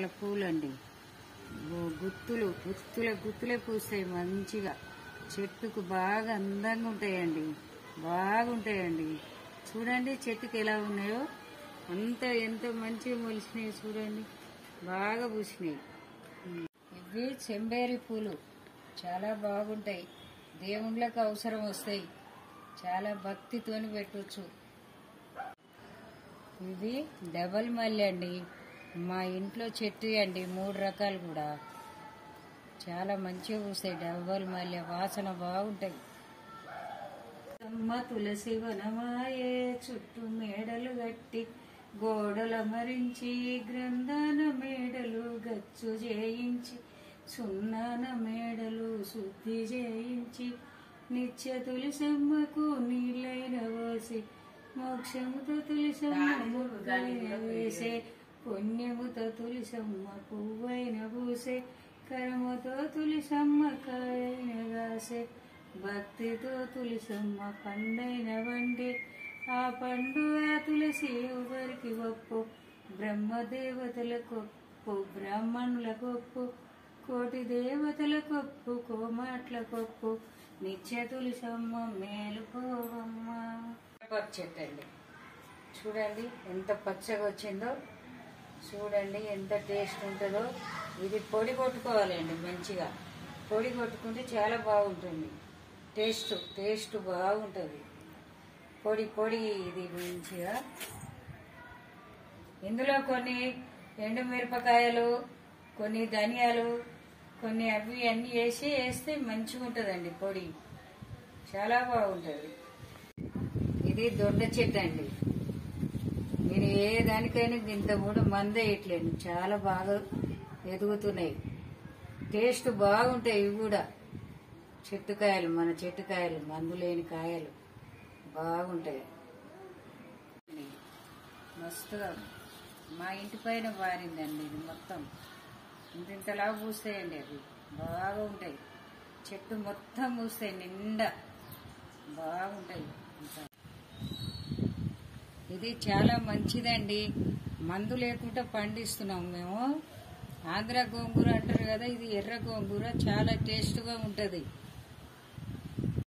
రకాల పూలండి. గు- గుత్తులు గుత్తుల గుత్తులే పూస్తాయి మంచిగా. చెట్టుకు బాగా అందంగా ఉంటాయండి. బాగుంటాయండి. చూడండి చెట్టుకి ఎలా ఉన్నాయో. అంత ఎంత మంచిగా మొలిచినాయి చూడండి. బాగా పూసినాయి. ఇవి చెంబేరి పూలు. చాలా బాగుంటాయి. దేవుళ్ళకు అవసరం వస్తాయి. చాలా భక్తితోని పెట్టవచ్చు ఇది డబల్ మల్లె అండి. మా ఇంట్లో చెట్టు అండి మూడు రకాలు కూడా. చాలా మంచిగా పూస్తాయి డబల్ మల్లె వాసన బాగుంటాయి. అమ్మ తులసి వనమాయే చుట్టూ మేడలు గట్టి గోడల మరించి గ్రంథాన మేడలు గచ్చు చేయించి సున్నాన మేడలు శుద్ధి చేయించి నిత్య తులసమ్మకు నీళ్ళైన పోసి మోక్షముతో తులసమ్మ వేసే పుణ్యముతో తులసమ్మ పువ్వైన పూసే కరముతో తులసమ్మ కాయైన గాసే భక్తితో తులసమ్మ పండైన వండి. ఆ పండు ఆ తులసి ఎవరికి ఒప్పు? బ్రహ్మదేవతల కొప్పు బ్రాహ్మణుల కొప్పు కోటి దేవతల కొప్పు కోమాట్ల కొప్పు. నిత్య తులసమ్మ మేలుకోవమ్మ. చెట్టండి చూడండి ఎంత పచ్చగా వచ్చిందో. చూడండి ఎంత టేస్ట్ ఉంటుందో. ఇది పొడి కొట్టుకోవాలండి మంచిగా. పొడి కొట్టుకుంటే చాలా బాగుంటుంది. టేస్ట్ టేస్ట్ బాగుంటుంది. పొడి పొడి ఇది మంచిగా. ఇందులో కొన్ని ఎండు మిరపకాయలు కొన్ని ధనియాలు కొన్ని అవి అన్నీ వేసి వేస్తే మంచిగా ఉంటుందండి పొడి. చాలా బాగుంటుంది. ఇది దొండ చెట్టు అండి. నేను ఏ దానికైనా ఇంత కూడా మందే ఇట్లేను చాలా బాగా ఎదుగుతున్నాయి. టేస్ట్ బాగుంటాయి ఇవి కూడా. చెట్టు కాయలు మన చెట్టు కాయలు మందు లేని కాయలు బాగుంటాయి. మస్తుగా మా ఇంటి పైన వారిందండి ఇది మొత్తం. ఇంత ఇంతలా పూస్తాయండి అవి. బాగా ఉంటాయి. చెట్టు మొత్తం పూస్తాయి నిండా. బాగుంటాయి. ఇంకా ఇది చాలా మంచిదండి. మందు లేకుండా పండిస్తున్నాం మేము. ఆంధ్ర గోంగూర అంటారు కదా ఇది ఎర్ర గోంగూర చాలా టేస్ట్గా ఉంటుంది.